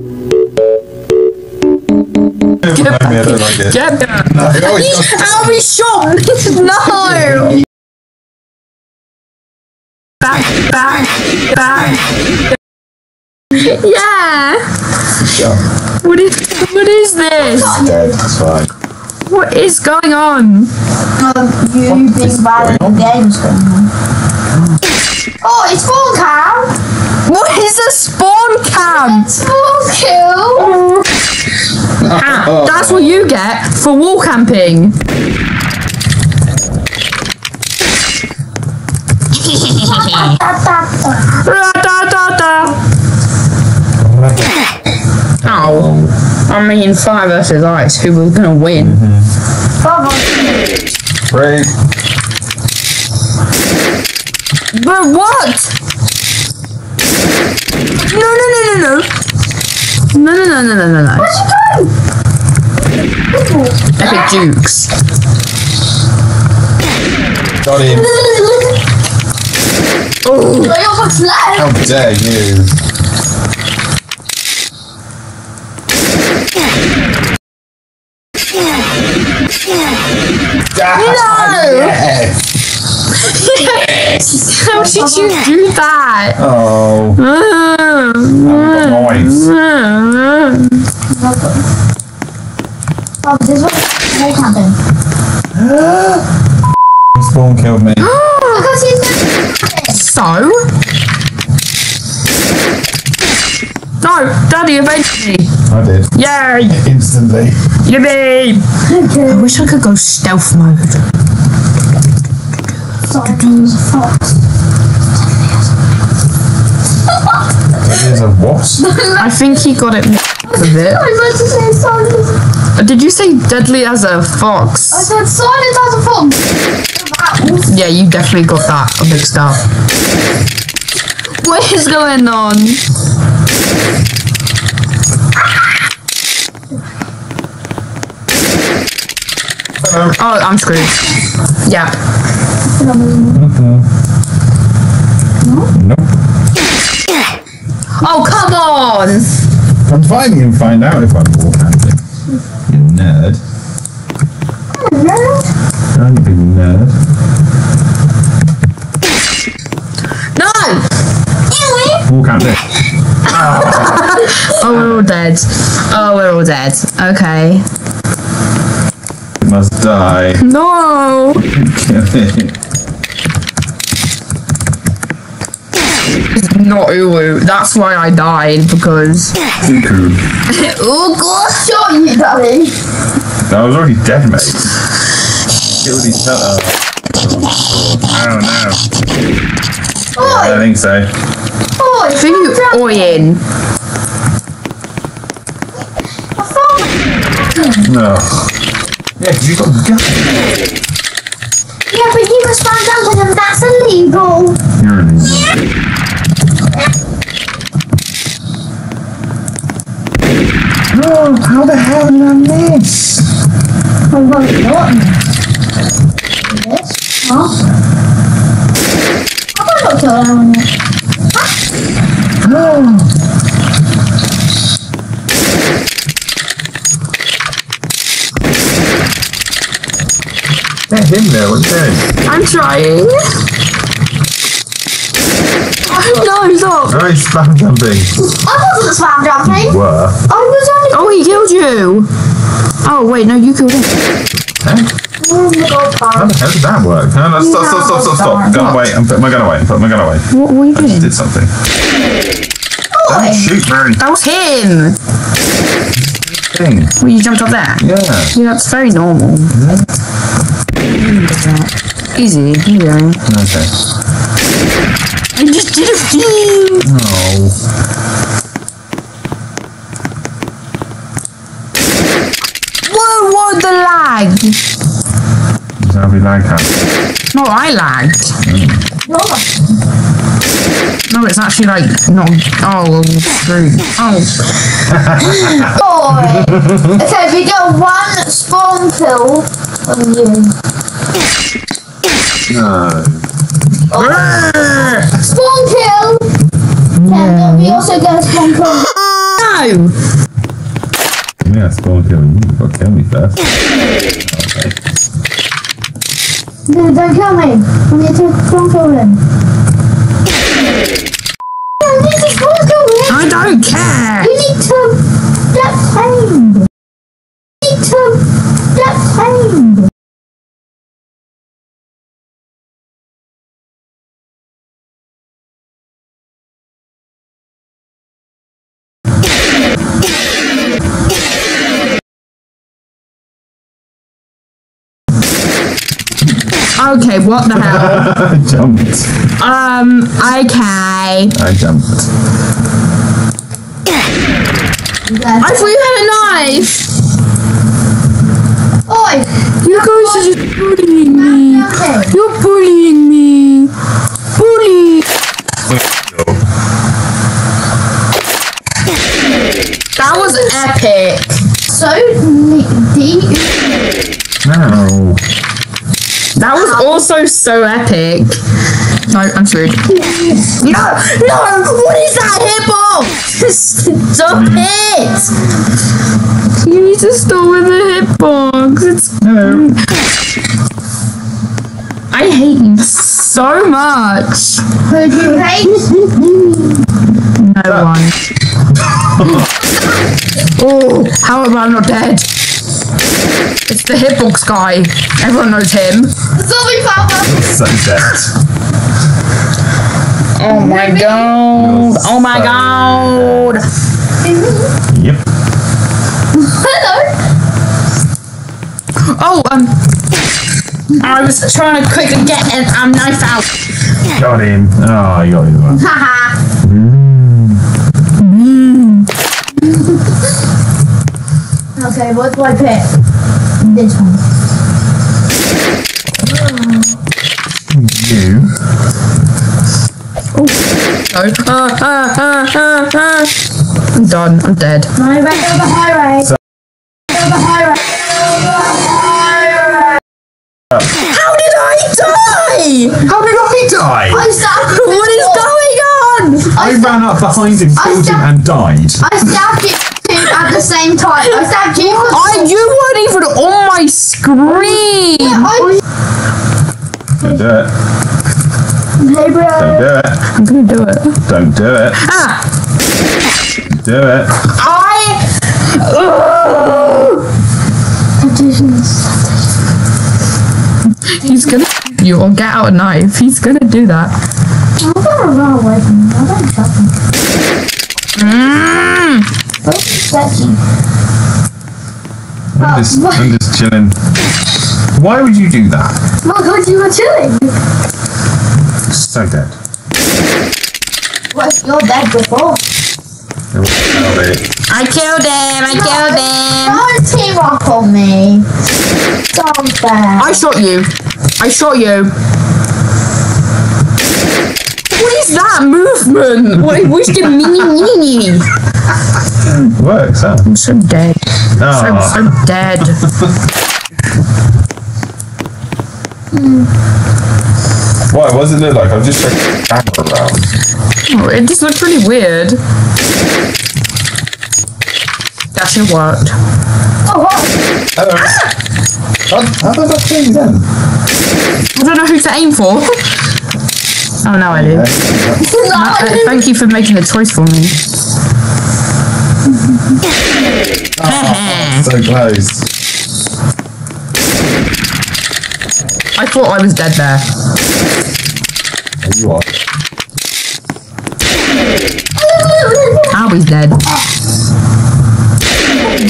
Get back. Get back. No, oh, not- I'll be shot. no. Back, back, back. Yeah. What is what is this? What is going on? You being bad at games going on. Oh, it's spawn cam! What is a spawn cam? Spawn! Ah, that's what you get for wall camping. Oh, I mean, five versus ice. Who was gonna win? Three. But what? No, no, no, no, no. No, no, no, no, no. Epic Dukes. Got him. Oh! How dare you? No! Yes. How did you do that? Oh. Ah, Noise. Oh, this is what wall camping. Spawn killed me. Oh, because he's So? No, Daddy, avenge me. I did. Yay! Instantly. Yippee! I wish I could go stealth mode. Simon's a fox. It is a wasp. I think he got it with it. I meant to say silence. Uh, did you say deadly as a I fox? I said silence as a fox. Yeah, you definitely got that mixed up. What is going on? Oh, I'm screwed. Yeah. Mm-hmm. Nope. Oh, come on! I'm fine. You can find out if I'm wall camping. You nerd. I'm a nerd? Don't you big nerd. No! Wall camping. Oh, we're all dead. Oh, we're all dead. Okay. You must die. No! Kill it. Not Ulu. That's why I died, because... Cuckoo. oh, gosh! Shot you, daddy. I was already dead, mate. Killed each other. Oh no. I don't think so. Oh, I think you Oyin. No. Yeah, 'cause you got gun. Yeah, but you must find out and that's illegal. You're an idiot. Oh, how the hell did I miss? Oh, well, not this. Huh? I thought I killed anyone yet. Get him there, what are you doing? I'm trying. Oh, no, stop. Oh, he's spam jumping. I wasn't spam jumping. Were. I was only. Oh, he killed you. Oh, wait, no, you killed him. Oh my god, How the hell did that work? No, no, stop, stop, stop, stop, stop. Gun away. I'm putting my gun away. I'm putting my gun away. What were you I just did something. Don't shoot, Mary. That was him. Thing. Well, you jumped up there. Yeah. Yeah, that's very normal. Easy, easy. Okay. I just did a few. Oh. Whoa, whoa, the lag. That'll be like that. No, I lagged. No, it's actually like not. Oh, screwed. Oh, Boy. okay, we get one spawn kill from you. No. Oh. Spawn kill! No. then we also get a spawn kill. No! Yeah, spawn kill you. You've got to kill me first. Okay. No, don't kill me. I need to kill him. I need to spawn kill. I don't care! You need to get tamed. Okay, what the hell? I jumped. Um, okay. I jumped. I thought you had a knife! Oi! You guys are just bullying me. You're bullying me. Bully. That was epic. So deep. No. That was so epic. No, I'm screwed. No, no, what is that hitbox? Stop it! You need to stop with the hitbox. It's Hello. I hate you so much. Who do you hate? No one. oh, how am I not dead? It's the hitbox guy. Everyone knows him. Zombie Papa. So dead. Oh my god. Oh my god. Yep. Hello. Oh, um. I was trying to quickly get a um, knife out. Got him. Oh, you got him. other one. Haha. okay, what do I pick? This one. You. No. Ah, ah, ah, ah, ah. I'm done. I'm dead. My back over highway. So- Over highway. How did I die? How did I die? I stabbed you. What is going on? I ran up behind him, killed him, and died. I stabbed you at the same time. I stabbed you. I, you weren't even on my screen. I, Don't do it. hey, bro. Don't do it. I'm gonna do it. Don't do it. Ah, Do it. I. Ugh. He's gonna you or get out a knife. He's gonna do that. I'm gonna run away from you. I'm gonna trust him. Mm. Where's I'm just, I'm just chilling. Why would you do that? My god, you were chilling. So dead. What? You're dead before. Oh. I killed him. I killed him. Don't team up on me. Don't fair. I shot you. I shot you. What is that movement? What what's the mini mini? Works, huh? I'm so dead. So Oh, so dead. Hmm. Why? What does it look like? I've just checked the camera around. Oh, it just looked really weird. That should have worked. Oh, what? Hello. Ah! How, how does that change then? I don't know who to aim for. Oh, now I do. Uh, thank you for making the choice for me. Ah, so close. I thought I was dead there. You are. Albie's dead.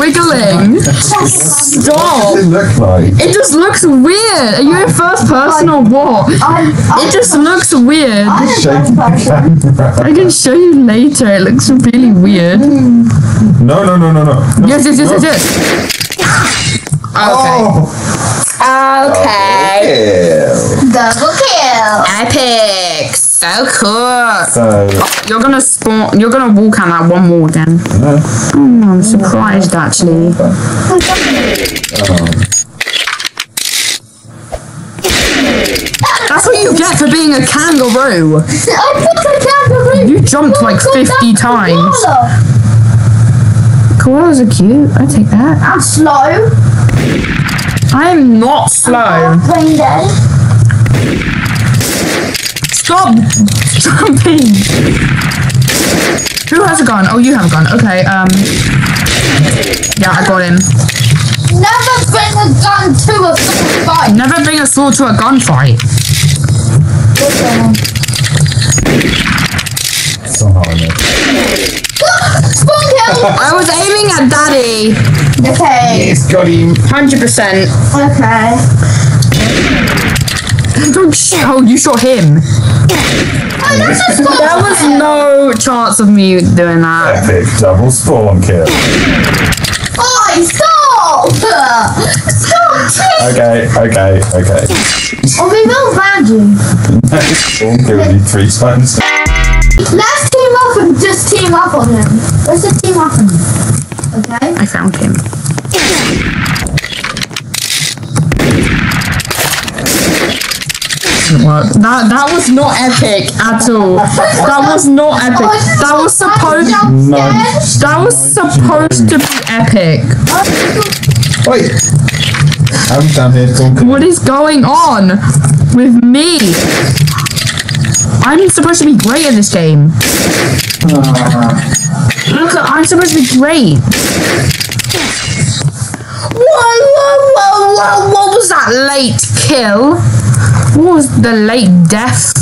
Wiggling. Stop. What does it look like? It just looks weird. Are you in first person or what? I'm, I'm, It just looks weird. I'm a Shake bad the person. camera. I can show you later. It looks really weird. No, no, no, no, no. Yes, yes, yes, yes, yes. Oh. Okay. Ew. Double kill. Epic. So cool. So, You're gonna spawn. You're gonna walk out that one more again. no. Oh, I'm surprised actually. Oh. That's what you get for being a kangaroo. I put the kangaroo. You jumped like 50 times. Koalas are cute. I take that. I'm slow. I'm not slow. Brain dead. Stop jumping. Who has a gun? Oh, you have a gun. Okay. Um. Yeah, I got him. Never bring a gun to a fight. Never bring a sword to a gunfight. Somehow I missed. Spawn kill. I was aiming at Daddy. Okay. Yes, got him. Hundred percent. Okay. Don't shoot. Oh, you shot him. Oh, that's a spawn. There was no chance of me doing that. Epic double spawn kill. Oh, stop! Stop! Cheers. Okay, okay, okay. Oh, we will ban you. spawn killed you three times. Let's team up and just team up on him. Let's just team up on him. Okay? I found him. Didn't. That that was not epic at all. That was not epic. Oh, that was supposed. Nudge. That was supposed to be epic. Wait. I'm down here talking. What is going on with me? I'm supposed to be great in this game. Look, I'm supposed to be great. Whoa, whoa, whoa, whoa! What was that late kill? What was the late death?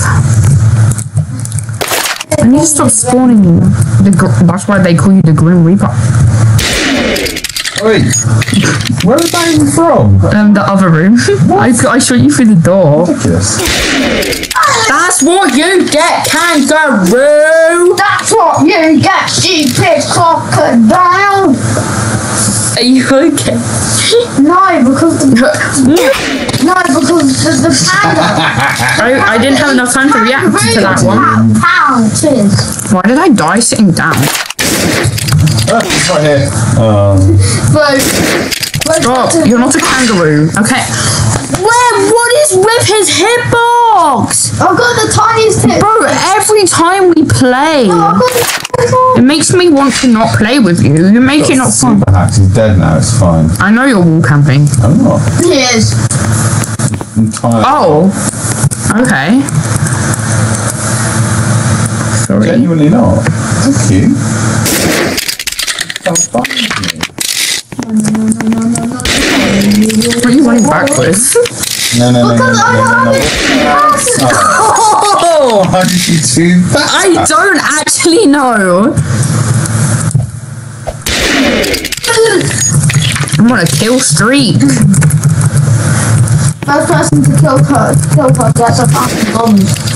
I need to stop spawning you. The that's why they call you the Grim Reaper. Wait. Where that even from? Um, the other room. I, I shot you through the door. Yes. That's what you get, kangaroo! That's what you get, stupid crocodile! Are you okay? No, because the, no, because the, the panda. I, I didn't have enough time to react to that one. Pound. Why did I die sitting down? It's right here. Um, Bro. Stop, you're not a kangaroo. Okay. Where, what is with his hitbox? I've got the tiniest tip. Bro, every time we play, I've got it makes me want to not play with you. You make it not fun. super hacks. He's dead now. It's fine. I know you're wall camping. I'm not. Cheers. I'm tired. Oh. Okay. Sorry. Genuinely not. Thank you. Sounds fine with me. What are you running backwards? No, no, no, no, no, Because I no, no, don't no. Oh! Did you do that? I don't actually know. I'm on a kill streak. First person to kill her, kill her gets a thousand dollars.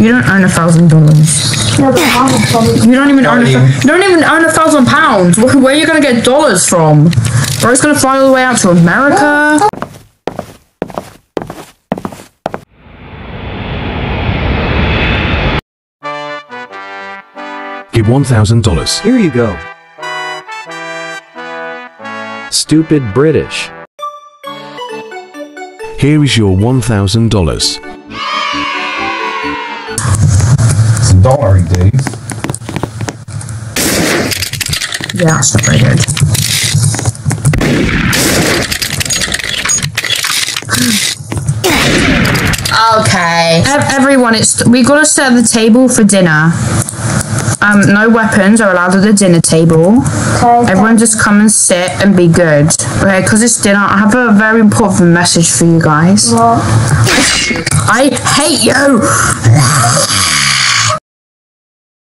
You don't earn a thousand dollars. Yeah, but a thousand dollars. You don't even earn a. You don't even earn a thousand pounds. Where, where are you gonna get dollars from? Bro's gonna fly all the way out to America. Give $1,000. Here you go. Stupid British. Here is your $1,000. Some dollary dudes. Yeah, that's not very good. Okay. Everyone, it's we gotta set the table for dinner. Um, no weapons are allowed at the dinner table. Okay. Everyone just come and sit and be good. Okay, because it's dinner. I have a very important message for you guys. What? I hate you.